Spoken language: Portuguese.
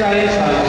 já está.